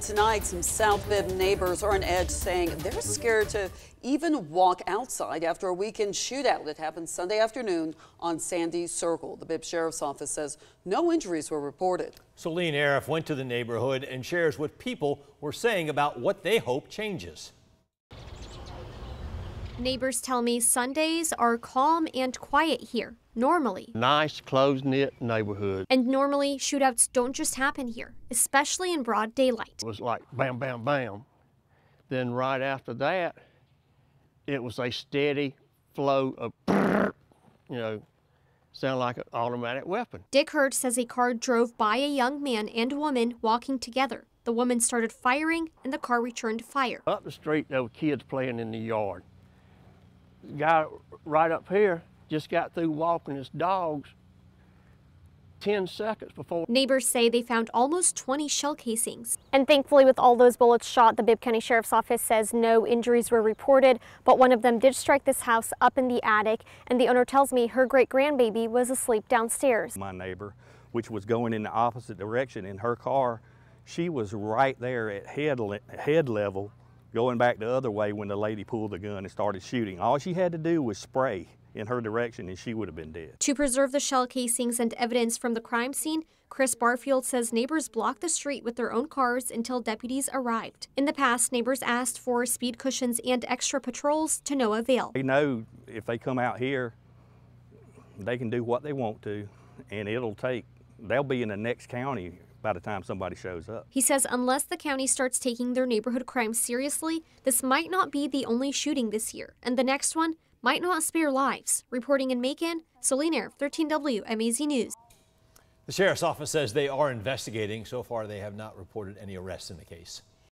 Tonight, some South Bibb neighbors are on edge saying they're scared to even walk outside after a weekend shootout that happened Sunday afternoon on Sandy Circle. The Bibb Sheriff's Office says no injuries were reported. Celine Arif went to the neighborhood and shares what people were saying about what they hope changes. Neighbors tell me Sundays are calm and quiet here, normally. Nice, close knit neighborhood. And normally, shootouts don't just happen here, especially in broad daylight. It was like bam, bam, bam. Then right after that, it was a steady flow of, you know, sound like an automatic weapon. Dick Hurd says a car drove by a young man and woman walking together. The woman started firing and the car returned fire. Up the street, there were kids playing in the yard guy right up here just got through walking his dogs 10 seconds before. Neighbors say they found almost 20 shell casings. And thankfully, with all those bullets shot, the Bibb County Sheriff's Office says no injuries were reported, but one of them did strike this house up in the attic, and the owner tells me her great grandbaby was asleep downstairs. My neighbor, which was going in the opposite direction in her car, she was right there at head, head level going back the other way when the lady pulled the gun and started shooting. All she had to do was spray in her direction and she would have been dead. To preserve the shell casings and evidence from the crime scene, Chris Barfield says neighbors blocked the street with their own cars until deputies arrived. In the past, neighbors asked for speed cushions and extra patrols to no avail. They know if they come out here, they can do what they want to, and it'll take, they'll be in the next county by the time somebody shows up. He says unless the county starts taking their neighborhood crime seriously, this might not be the only shooting this year, and the next one might not spare lives. Reporting in Macon, Celine Arif, 13W MAZ News. The sheriff's office says they are investigating. So far, they have not reported any arrests in the case.